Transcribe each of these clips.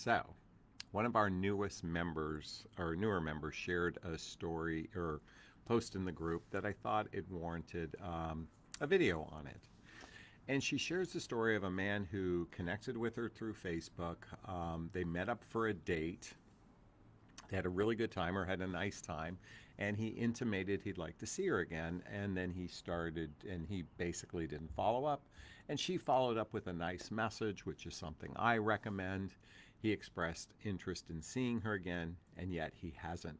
So, one of our newest members, or newer members, shared a story or post in the group that I thought it warranted um, a video on it. And she shares the story of a man who connected with her through Facebook. Um, they met up for a date. They had a really good time or had a nice time. And he intimated he'd like to see her again. And then he started, and he basically didn't follow up. And she followed up with a nice message, which is something I recommend. He expressed interest in seeing her again, and yet he hasn't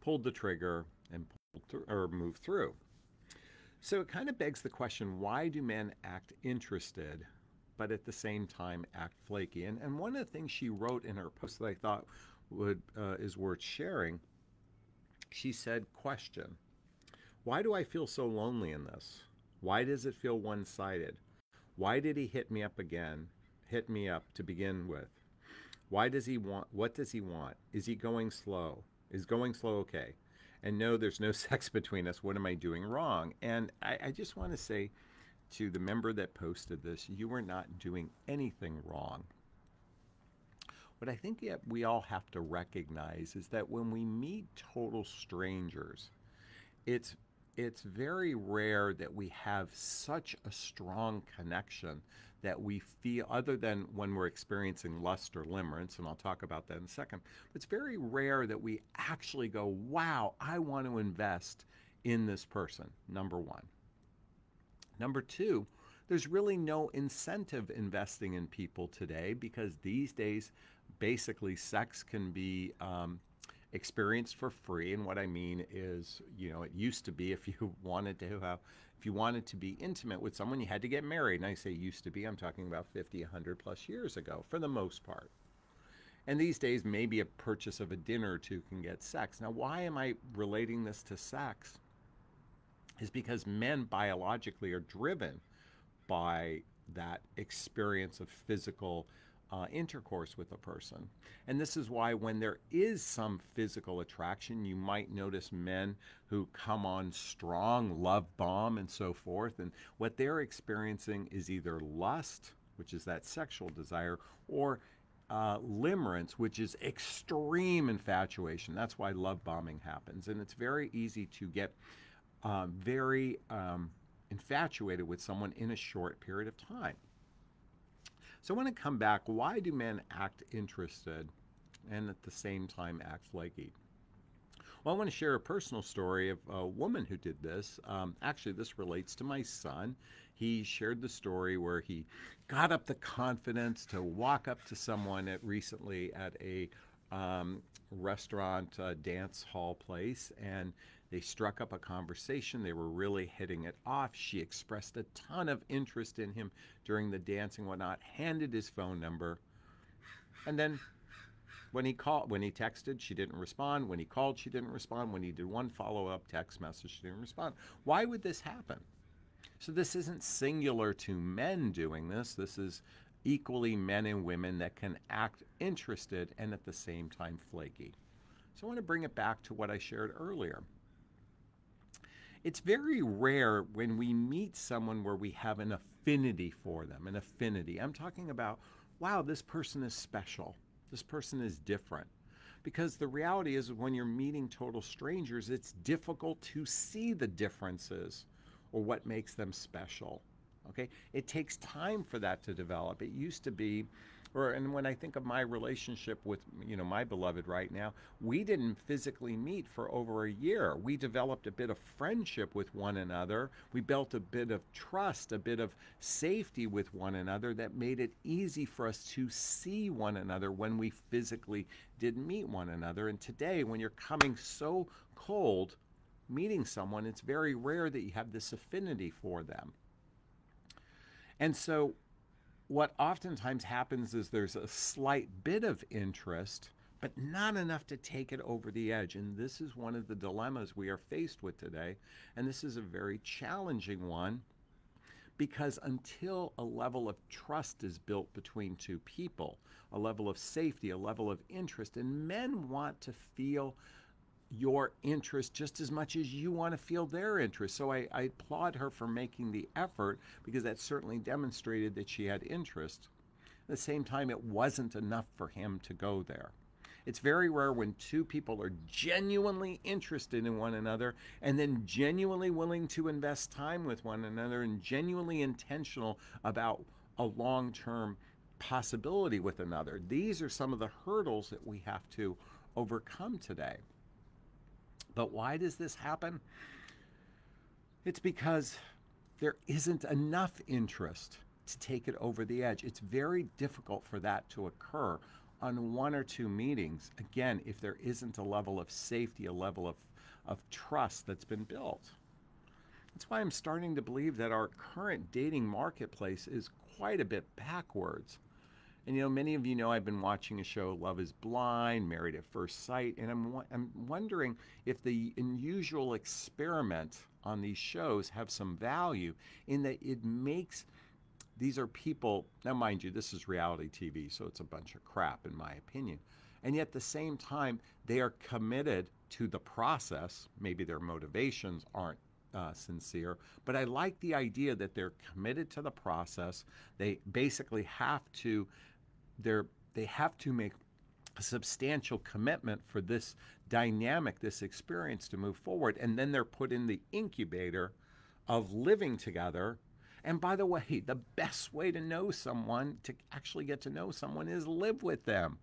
pulled the trigger and pulled or moved through. So it kind of begs the question why do men act interested, but at the same time act flaky? And, and one of the things she wrote in her post that I thought would, uh, is worth sharing, she said, Question Why do I feel so lonely in this? Why does it feel one sided? Why did he hit me up again, hit me up to begin with? Why does he want, what does he want? Is he going slow? Is going slow okay? and no, there's no sex between us. What am I doing wrong? And I, I just want to say to the member that posted this, you are not doing anything wrong. What I think we all have to recognize is that when we meet total strangers, it's it's very rare that we have such a strong connection that we feel, other than when we're experiencing lust or limerence, and I'll talk about that in a second, it's very rare that we actually go, wow, I want to invest in this person, number one. Number two, there's really no incentive investing in people today because these days, basically, sex can be um, experienced for free. And what I mean is, you know, it used to be if you wanted to have, if you wanted to be intimate with someone, you had to get married. And I say used to be, I'm talking about 50, 100 plus years ago for the most part. And these days, maybe a purchase of a dinner or two can get sex. Now, why am I relating this to sex? Is because men biologically are driven by that experience of physical uh, intercourse with a person. And this is why, when there is some physical attraction, you might notice men who come on strong, love bomb, and so forth. And what they're experiencing is either lust, which is that sexual desire, or uh, limerence, which is extreme infatuation. That's why love bombing happens. And it's very easy to get uh, very um, infatuated with someone in a short period of time. So when I come back. Why do men act interested and at the same time act flaky? Well, I want to share a personal story of a woman who did this. Um, actually, this relates to my son. He shared the story where he got up the confidence to walk up to someone at recently at a um, restaurant uh, dance hall place and they struck up a conversation. They were really hitting it off. She expressed a ton of interest in him during the dancing, and whatnot, handed his phone number. And then when he called, when he texted, she didn't respond. When he called, she didn't respond. When he did one follow up text message, she didn't respond. Why would this happen? So this isn't singular to men doing this. This is equally men and women that can act interested and at the same time flaky. So I want to bring it back to what I shared earlier. It's very rare when we meet someone where we have an affinity for them, an affinity. I'm talking about, wow, this person is special. This person is different. Because the reality is, when you're meeting total strangers, it's difficult to see the differences or what makes them special. Okay? It takes time for that to develop. It used to be or and when I think of my relationship with you know my beloved right now, we didn't physically meet for over a year. We developed a bit of friendship with one another. We built a bit of trust, a bit of safety with one another that made it easy for us to see one another when we physically did meet one another. And today, when you're coming so cold, meeting someone, it's very rare that you have this affinity for them. And so what oftentimes happens is there's a slight bit of interest, but not enough to take it over the edge. And this is one of the dilemmas we are faced with today. And this is a very challenging one because until a level of trust is built between two people, a level of safety, a level of interest, and men want to feel your interest just as much as you want to feel their interest. So I, I, applaud her for making the effort because that certainly demonstrated that she had interest. At the same time, it wasn't enough for him to go there. It's very rare when two people are genuinely interested in one another and then genuinely willing to invest time with one another and genuinely intentional about a long term possibility with another. These are some of the hurdles that we have to overcome today. But why does this happen? It's because there isn't enough interest to take it over the edge. It's very difficult for that to occur on one or two meetings, again, if there isn't a level of safety, a level of, of trust that's been built. That's why I'm starting to believe that our current dating marketplace is quite a bit backwards. And you know, many of you know I've been watching a show, Love is Blind, Married at First Sight, and I'm, I'm wondering if the unusual experiment on these shows have some value in that it makes these are people, now mind you, this is reality TV, so it's a bunch of crap in my opinion. And yet at the same time, they are committed to the process. Maybe their motivations aren't uh, sincere, but I like the idea that they're committed to the process. They basically have to, they're, they have to make a substantial commitment for this dynamic, this experience to move forward. And then they're put in the incubator of living together and by the way, the best way to know someone, to actually get to know someone, is live with them.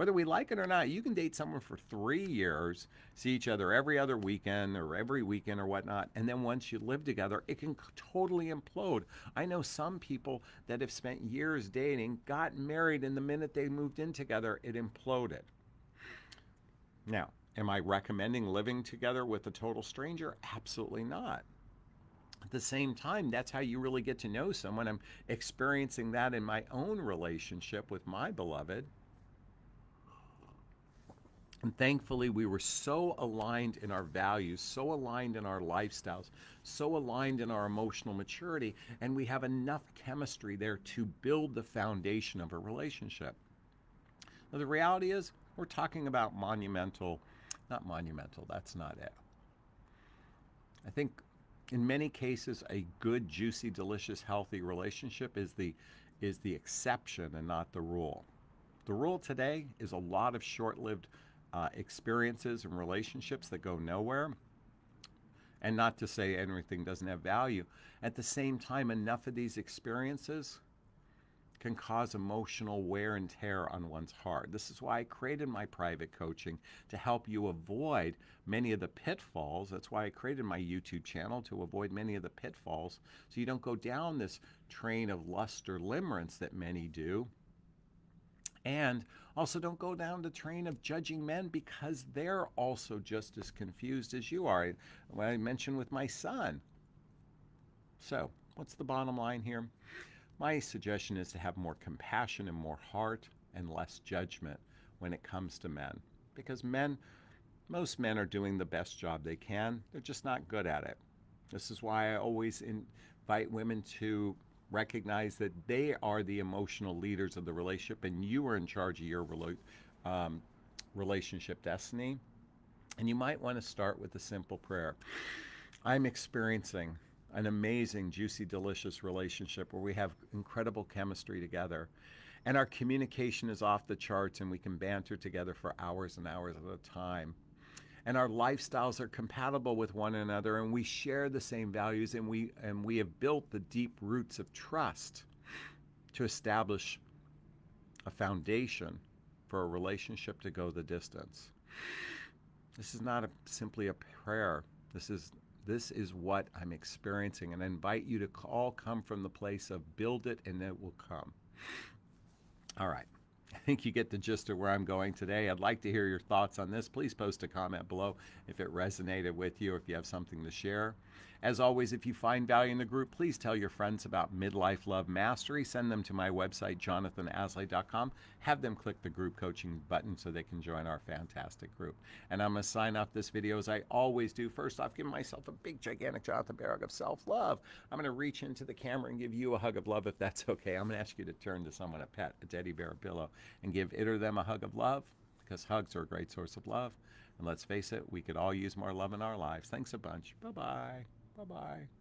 Whether we like it or not, you can date someone for three years, see each other every other weekend or every weekend or whatnot, and then once you live together, it can totally implode. I know some people that have spent years dating, got married, and the minute they moved in together, it imploded. Now, am I recommending living together with a total stranger? Absolutely not at the same time, that's how you really get to know someone. I'm experiencing that in my own relationship with my beloved. And thankfully, we were so aligned in our values, so aligned in our lifestyles, so aligned in our emotional maturity, and we have enough chemistry there to build the foundation of a relationship. Now, the reality is, we're talking about monumental, not monumental, that's not it. I think in many cases, a good, juicy, delicious, healthy relationship is the is the exception and not the rule. The rule today is a lot of short-lived uh, experiences and relationships that go nowhere. And not to say everything doesn't have value. At the same time, enough of these experiences can cause emotional wear and tear on one's heart. This is why I created my private coaching to help you avoid many of the pitfalls. That's why I created my YouTube channel to avoid many of the pitfalls so you don't go down this train of lust or limerence that many do. And also, don't go down the train of judging men because they're also just as confused as you are. What I mentioned with my son. So, what's the bottom line here? My suggestion is to have more compassion and more heart and less judgment when it comes to men. Because men, most men are doing the best job they can, they're just not good at it. This is why I always invite women to recognize that they are the emotional leaders of the relationship and you are in charge of your um, relationship destiny. And you might want to start with a simple prayer I'm experiencing an amazing, juicy, delicious relationship where we have incredible chemistry together. And our communication is off the charts, and we can banter together for hours and hours at a time. And our lifestyles are compatible with one another, and we share the same values, and we, and we have built the deep roots of trust to establish a foundation for a relationship to go the distance. This is not a, simply a prayer. This is this is what I'm experiencing. And I invite you to all come from the place of build it and it will come. All right. I think you get the gist of where I'm going today. I'd like to hear your thoughts on this. Please post a comment below if it resonated with you if you have something to share. As always, if you find value in the group, please tell your friends about Midlife Love Mastery. Send them to my website, jonathonaslay.com. Have them click the group coaching button so they can join our fantastic group. And I'm going to sign off this video as I always do. First off, give myself a big, gigantic Jonathon Bear of self love. I'm going to reach into the camera and give you a hug of love if that's okay. I'm going to ask you to turn to someone, a pet, a teddy bear, a pillow, and give it or them a hug of love because hugs are a great source of love. And let's face it, we could all use more love in our lives. Thanks a bunch. Bye bye. Bye bye.